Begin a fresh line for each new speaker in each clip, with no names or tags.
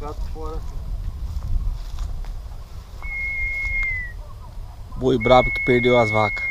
gato fora.
Boi brabo que perdeu as vacas.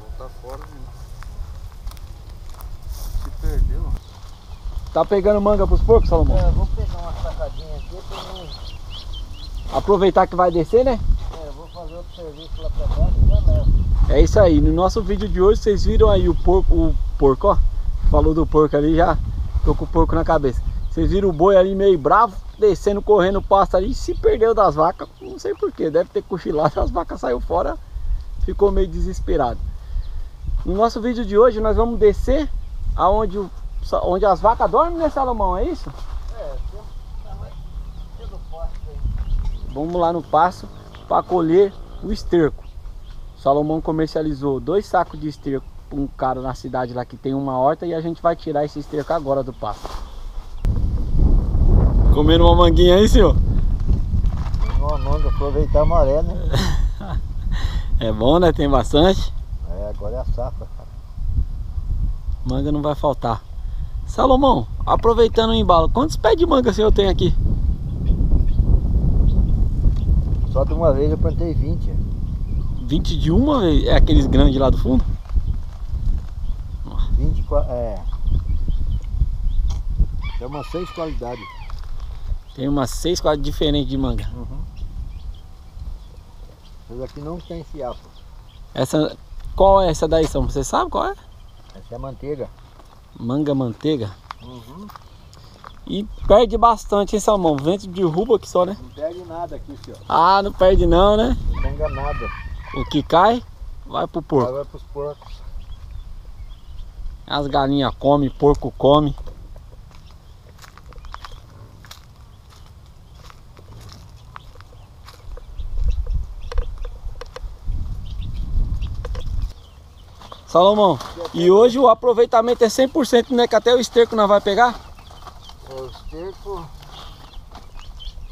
Voltar fora, né? Se perdeu.
Tá pegando manga pros porcos, Salomão?
É, vou pegar uma sacadinha aqui pra mim.
Aproveitar que vai descer, né?
É, vou fazer outro serviço lá pra baixo e já levo.
É isso aí, no nosso vídeo de hoje vocês viram aí o porco, o porco, ó. Falou do porco ali já, tô com o porco na cabeça. Vocês viram o boi ali meio bravo, descendo, correndo o pasto ali, se perdeu das vacas, não sei porquê, deve ter cochilado, as vacas saiu fora, ficou meio desesperado. No nosso vídeo de hoje nós vamos descer aonde onde as vacas dormem, né Salomão, é isso?
É, tem tá mais pelo poste aí.
Vamos lá no pasto para colher o esterco. Salomão comercializou dois sacos de esterco para um cara na cidade lá que tem uma horta e a gente vai tirar esse esterco agora do pasto. Comendo uma manguinha aí, senhor?
Uma manga, aproveitar a maré, né?
É bom, né? Tem bastante.
É, agora é a safra, cara.
Manga não vai faltar. Salomão, aproveitando o embalo, quantos pés de manga o senhor tem aqui?
Só de uma vez eu plantei 20.
20 de uma vez? É aqueles grandes lá do fundo?
24, é. Tem umas seis qualidades.
Tem umas seis quadras diferentes de manga.
Uhum. Essa aqui não tem fiapo.
Essa, qual é essa daí, São? Você sabe qual é?
Essa é a manteiga.
Manga manteiga.
Uhum.
E perde bastante, hein, Salmão? Vento derruba aqui só, né?
Não perde nada aqui, senhor.
Ah, não perde não, né?
Não pega nada.
O que cai, vai pro porco.
Vai pros porcos.
As galinhas comem, porco come. Salomão, e hoje o aproveitamento é 100%, né? Que até o esterco nós vai pegar?
O esterco.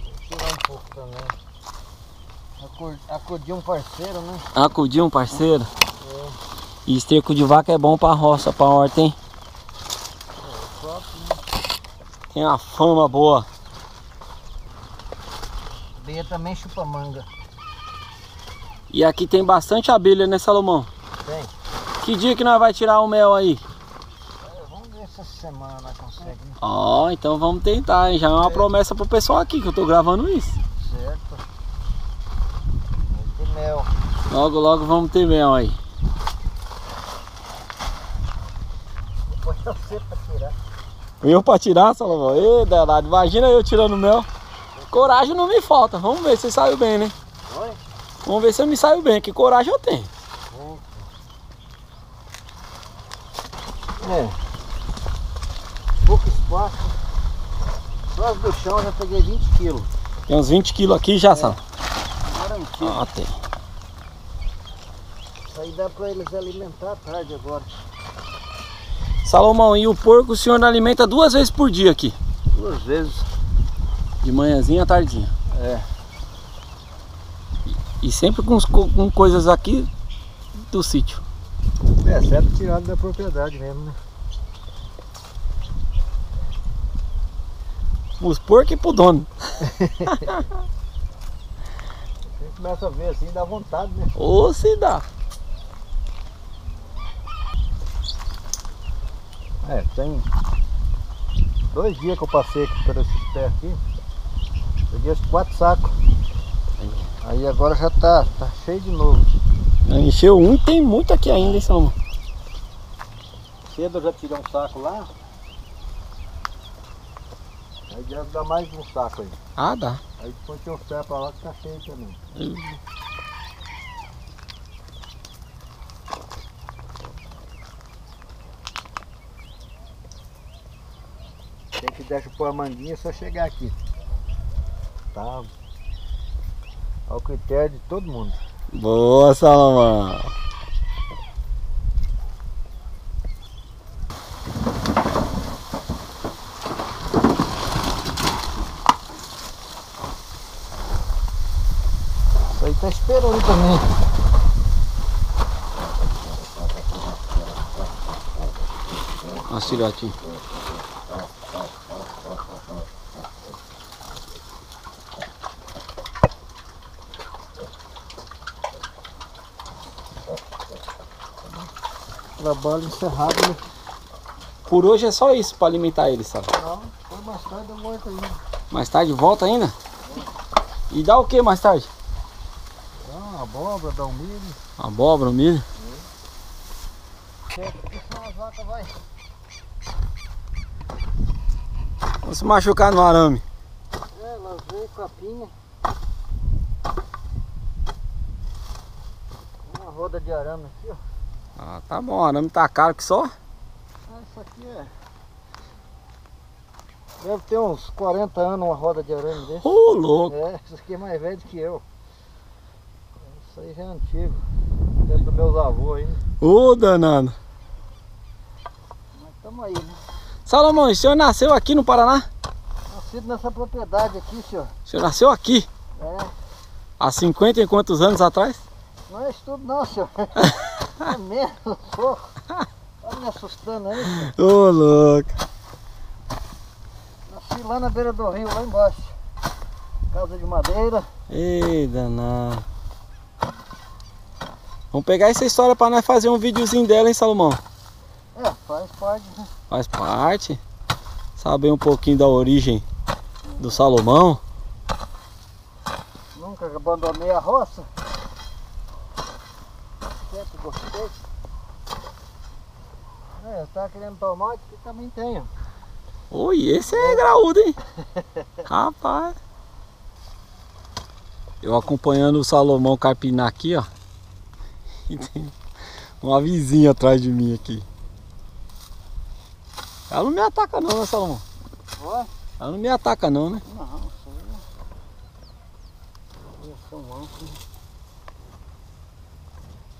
Vou tirar um pouco também. Acor- Acudi um parceiro, né?
Acudir um parceiro.
É.
E esterco de vaca é bom pra roça, pra horta, hein?
É, próprio, né?
Tem uma fama boa.
Beia também chupa manga.
E aqui tem bastante abelha, né, Salomão?
Tem.
Que dia que nós vai tirar o mel aí?
É, vamos ver se essa semana nós conseguimos. Né?
Ó, então vamos tentar, hein? Já é uma promessa pro pessoal aqui que eu tô gravando isso.
Certo. Vai ter mel.
Logo, logo vamos ter mel aí.
Depois você pra tirar.
Eu pra tirar, Salomão? Ê, danado, imagina eu tirando mel. Coragem não me falta, vamos ver se saiu bem, né?
Oi?
Vamos ver se eu me saio bem, que coragem eu tenho.
É. Só as do chão eu já peguei 20 quilos.
Tem uns 20 quilos aqui já, Sal.
Garantido.
Ah, tem.
Isso aí dá pra eles alimentar à tarde agora.
Salomão, e o porco o senhor alimenta duas vezes por dia aqui?
Duas vezes.
De manhãzinha à tardinha.
É.
E sempre com, com coisas aqui do sítio.
É, certo tirado da propriedade mesmo, né?
Os porcos e pro dono.
Você começa a ver assim, dá vontade, né?
Ou se dá.
É, tem dois dias que eu passei aqui por esses pés aqui. Peguei esses quatro sacos. Aí agora já tá, tá cheio de novo.
Encheu um, tem muito aqui ainda, hein, Salomão?
Cedo eu já tirei um saco lá. Aí já dá mais um saco aí.
Ah, dá.
Aí depois tem os pés pra lá que tá cheio também. Quem quiser chupar a manguinha é só chegar aqui. Tá? Ao critério de todo mundo.
Boa, Salomão.
Tá esperando também.
Olha os filhotinhos.
Trabalho encerrado. Né?
Por hoje é só isso para alimentar eles, sabe?
Não, foi mais tarde eu volto ainda.
Mais tarde volta ainda? E dá o que mais tarde?
Abóbora, dá um milho.
Abóbora, milho.
Senão as vacas vai.
Vamos se machucar no arame.
É, elas veio capinha. Uma roda de arame aqui, ó.
Ah, tá bom, o arame tá caro que só.
Ah, isso aqui é. Deve ter uns 40 anos uma roda de arame desse.
Ô, louco.
É, isso aqui é mais velho que eu. Isso aí já é antigo. Tempo dos meus avôs ainda.
Ô, danado.
Mas tamo aí, né?
Salomão, o senhor nasceu aqui no Paraná?
Nascido nessa propriedade aqui, senhor.
O senhor nasceu aqui?
É,
Há 50 e quantos anos atrás?
não é estudo não, senhor. é mesmo, sou. Tá me assustando aí, senhor.
Ô, louco.
Nasci lá na beira do rio, lá embaixo. Casa de madeira.
Ei, danado. Vamos pegar essa história pra nós fazer um videozinho dela, hein, Salomão?
É, faz parte, né?
Faz parte. Saber um pouquinho da origem do Salomão.
Nunca abandonei a roça. Sempre gostei. É, eu tava querendo tomate que também tenho.
Oi, esse é graúdo, hein? Rapaz. Eu acompanhando o Salomão carpinar aqui, ó. E tem uma vizinha atrás de mim aqui. Ela não me ataca não, né, Salomão? Ela não me ataca não, né?
não. Eu sou.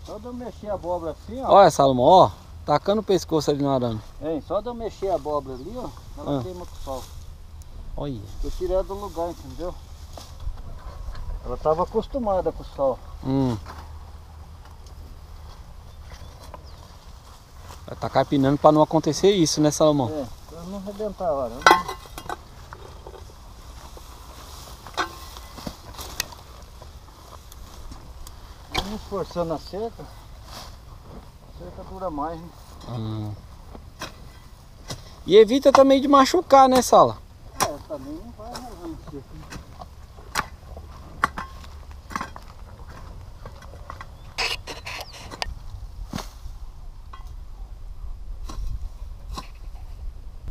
Só de eu mexer a abóbora assim, ó.
Olha, Salomão, ó. Tacando o pescoço ali no arame.
Hein, só de eu mexer a abóbora ali, ó. Ela
Ah.
queima com o sol.
Olha.
Eu tirei ela do lugar, entendeu? Ela tava acostumada com o sol.
Hum. Tá carpinando pra não acontecer isso, né, Salomão?
É, pra não arrebentar a hora. Vamos esforçando a cerca. A cerca dura mais, né?
Hum. E evita também de machucar, né, Sala?
É, também não vai arrasando a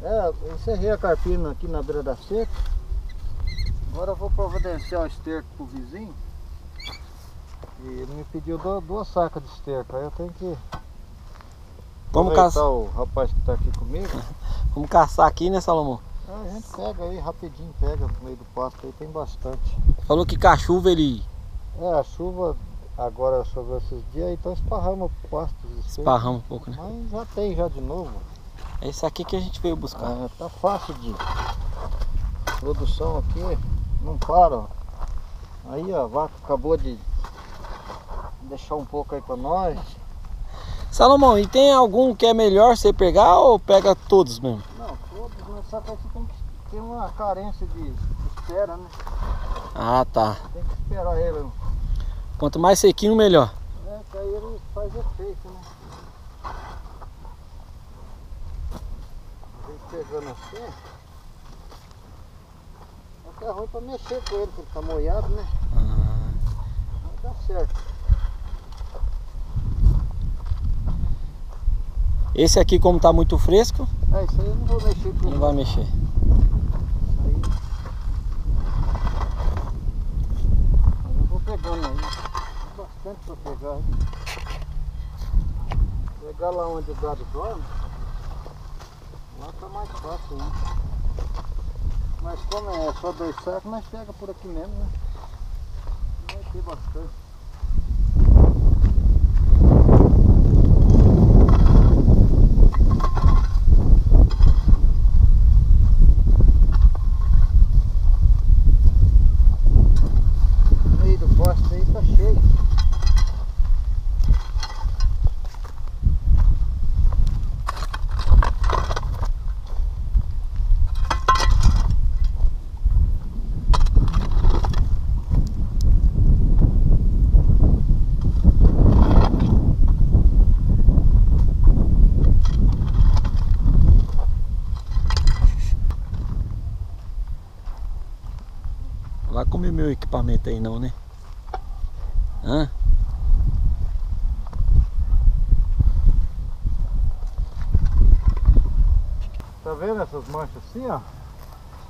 É, eu encerrei a carpina aqui na beira da cerca. Agora eu vou providenciar o esterco pro vizinho. E ele me pediu du- duas sacas de esterco. Aí eu tenho que
Vamos, caçar,
o rapaz que tá aqui comigo.
vamos caçar aqui, né, Salomão?
Ah, a gente pega aí rapidinho, pega no meio do pasto aí, tem bastante.
Falou que com a chuva ele
É, a chuva agora sobre esses dias, então esparrama o pasto.
esparrama um pouco, né?
Mas já tem já de novo.
É isso aqui que a gente veio buscar.
Ah, tá fácil de produção aqui, não para. ó. Aí ó, a vaca acabou de deixar um pouco aí pra nós.
Salomão, e tem algum que é melhor você pegar ou pega todos mesmo?
Não, todos, mas só que aqui tem que ter uma carência de de espera, né?
Ah, tá.
Tem que esperar ele.
Quanto mais sequinho, melhor.
É, que aí ele faz efeito, né? Vem pegando assim. Só que é ruim pra mexer com ele, porque ele tá molhado, né?
Ah,
Mas dá certo.
Esse aqui, como tá muito fresco,
É, isso aí eu não vou mexer com
não
ele.
vai mexer.
Aí. Eu vou pegando aí. Tem bastante pra pegar. hein? Pegar lá onde o gado dorme. Lá tá mais fácil, né? Mas como é só dois sacos, nós pega por aqui mesmo, né? Vai ter bastante. No meio do poste aí tá cheio.
vai equipamento aí não, né? Hã?
Tá vendo essas manchas assim, ó?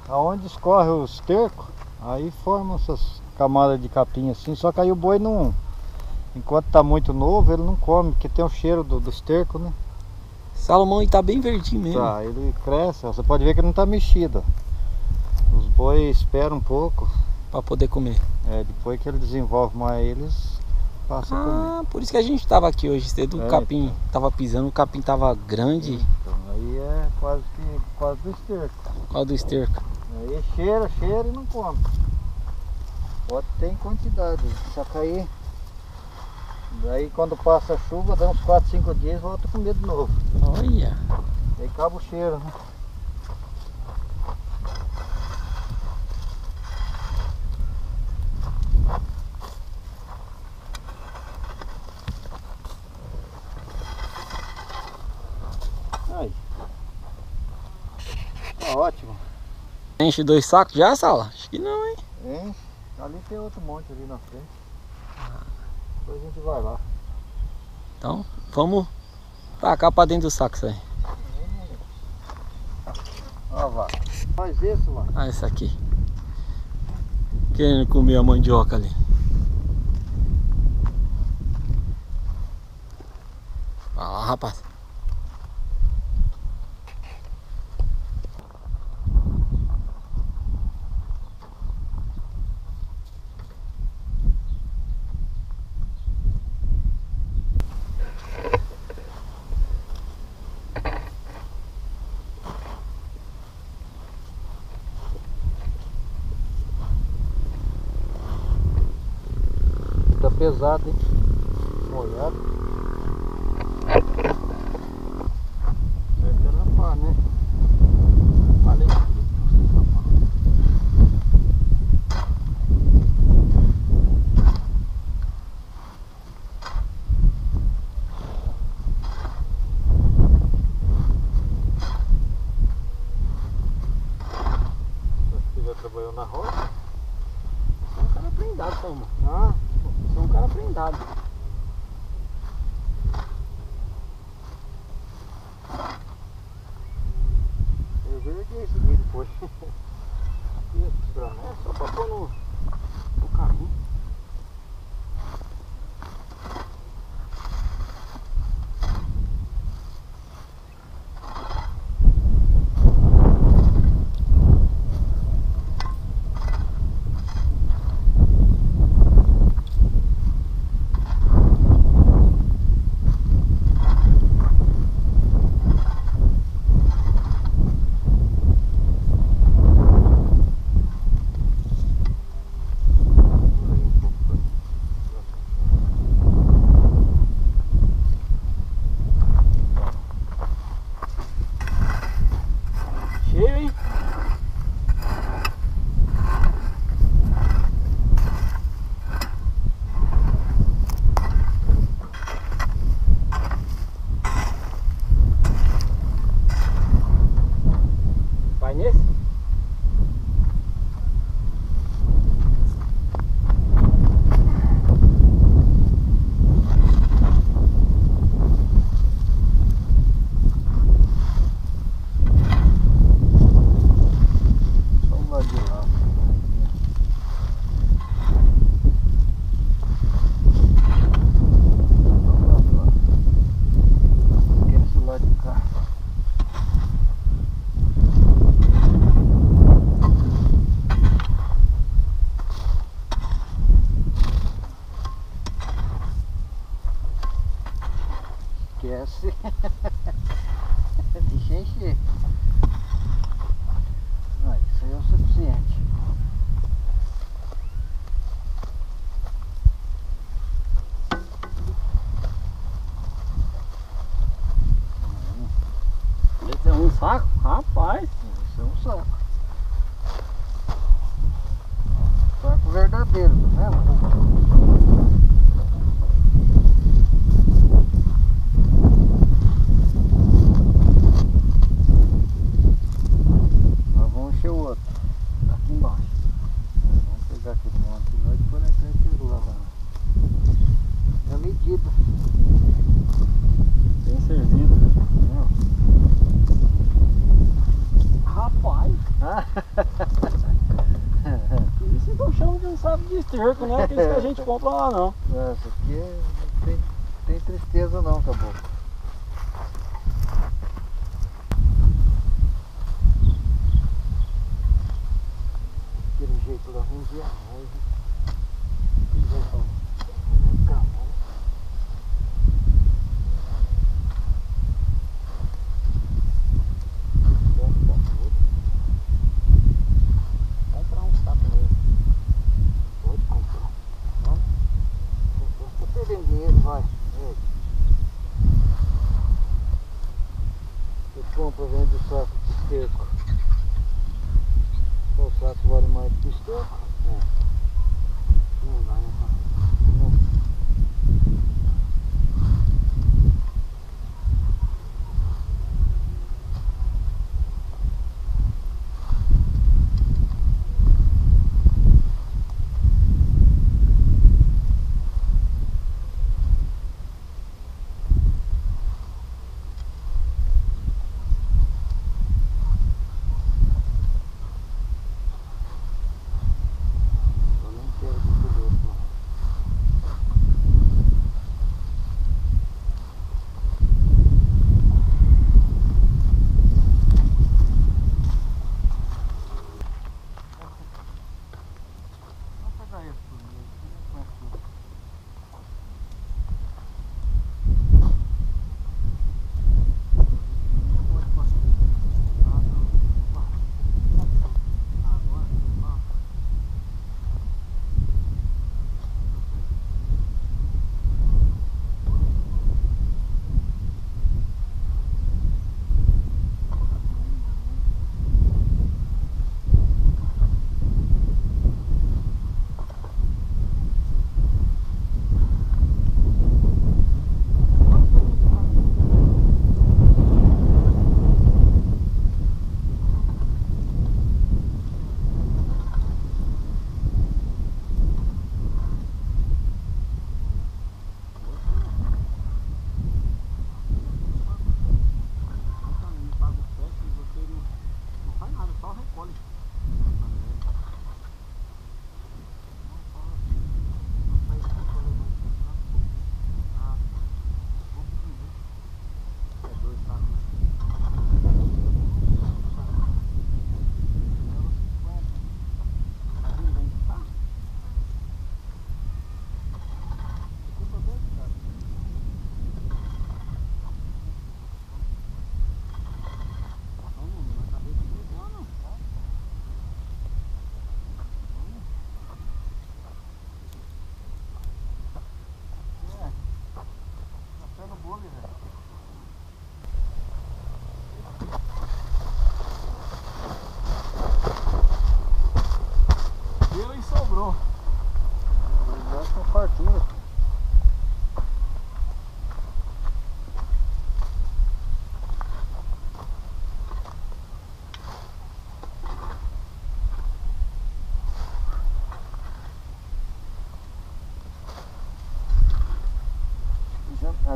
Aonde escorre o esterco, aí formam essas camadas de capim assim, só que aí o boi não. Enquanto tá muito novo, ele não come, porque tem o cheiro do, esterco, né?
Salomão e tá bem verdinho mesmo.
Tá, ele cresce, ó, você pode ver que ele não tá mexido. Os bois esperam um pouco,
Pra poder comer.
é, depois que ele desenvolve mais eles, passa a comer.
Ah, por isso que a gente tava aqui hoje cedo, o
É,
capim tava pisando, o capim tava grande
Então, aí é quase que quase do esterco.
causa do esterco.
Aí cheira, cheira e não come. Pode ter em quantidade, só que aí, daí quando passa a chuva, dá uns 4, 5 dias volta a comer de novo.
Olha.
Aí acaba o cheiro, né? Aí. Tá ótimo.
Enche dois sacos já, Sala? Acho que não, hein?
Enche. Ali tem outro monte ali na frente. Depois a gente vai lá.
Então, vamos tacar pra dentro do saco isso aí.
Ó, vá. Faz isso, lá.
Ah, esse aqui. Querendo comer a mandioca ali. Lá, rapaz.
Tá pesado, hein? Molhado. Certo na pá, né? Falei. Trabalhou na roça?
Você é um cara prendado, Salomão.
Ah,
Você é um cara prendado.
eu verguei esse aqui depois. Ih, granel.
É só pra pôr no, no carrinho. Saco? Rapaz.
Isso é um saco. Saco verdadeiro, tá vendo? Nós vamos encher o outro. Aqui embaixo. Vamos pegar Ah,
Isso então chama de de esterco, é aqueles que a gente compra lá não.
Essa aqui é- não tem, tem tristeza não, caboclo. Aquele jeito lá, vamos ver a raiva. Que jeito, ó. Calma.
Comprar uns sapos novo.
Pode comprar. Vamos? Tá perdendo dinheiro, vai. É. Você compra, vende o saco de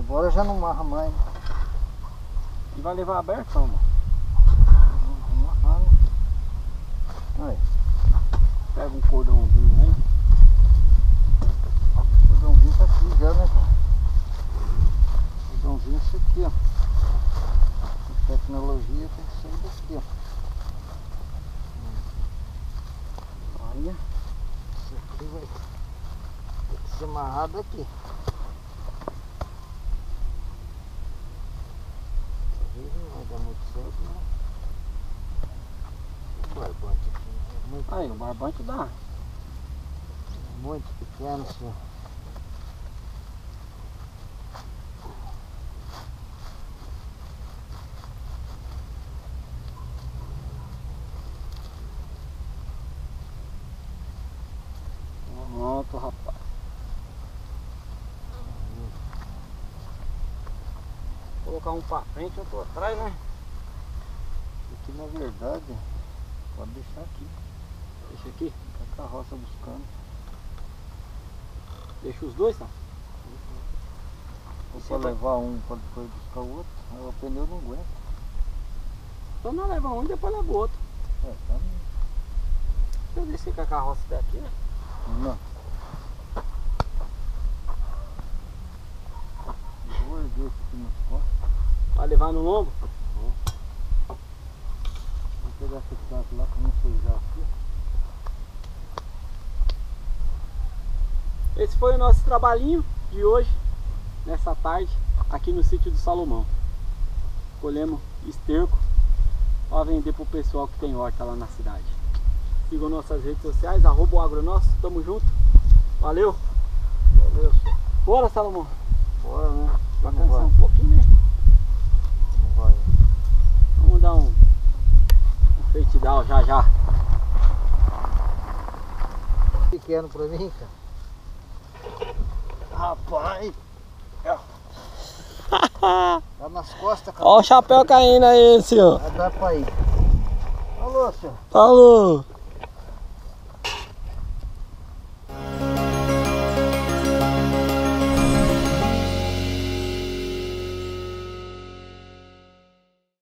Agora já não marra mais.
E vai levar aberto, mano.
Né? Aí,
Pega um cordãozinho aí.
o cordãozinho tá aqui já, né, cara? O cordãozinho é esse aqui, ó. A tecnologia tem que sair daqui, ó. Olha, isso aqui vai ter que ser amarrado aqui. Talvez não vai dar muito certo, não. O barbante aqui muito,
Aí, o barbante dá.
muito pequeno, senhor.
Pronto, rapaz. Colocar um pra frente e outro atrás, né?
Na verdade, pode deixar aqui.
Deixa aqui.
Tá a carroça buscando.
Deixa os dois, tá?
Ou
Você
pra
vai-
levar um para depois buscar o outro, aí o pneu não aguenta.
Então nós leva um e depois leva o outro.
É, tá
Deixa eu descer com a carroça daqui, né?
Não. Eu Vou erguer isso aqui nas costas.
Pra levar no lombo.
Lá sujar aqui.
Esse foi o nosso trabalhinho de hoje, nessa tarde, aqui no sítio do Salomão. Colhemos esterco para vender pro pessoal que tem horta lá na cidade. Sigam nossas redes sociais, arroba o agronosso, tamo junto. Valeu!
Valeu, senhor.
Bora, Salomão!
Bora, né?
Pra
Não
cansar
vai.
um pouquinho, né?
Não vai.
Vamos dar um, down já já.
Pequeno pra mim, cara. Rapaz! Tá nas costas, cara.
Ó o chapéu caindo aí, senhor.
Dar pra ir. Alô, senhor.
Falou!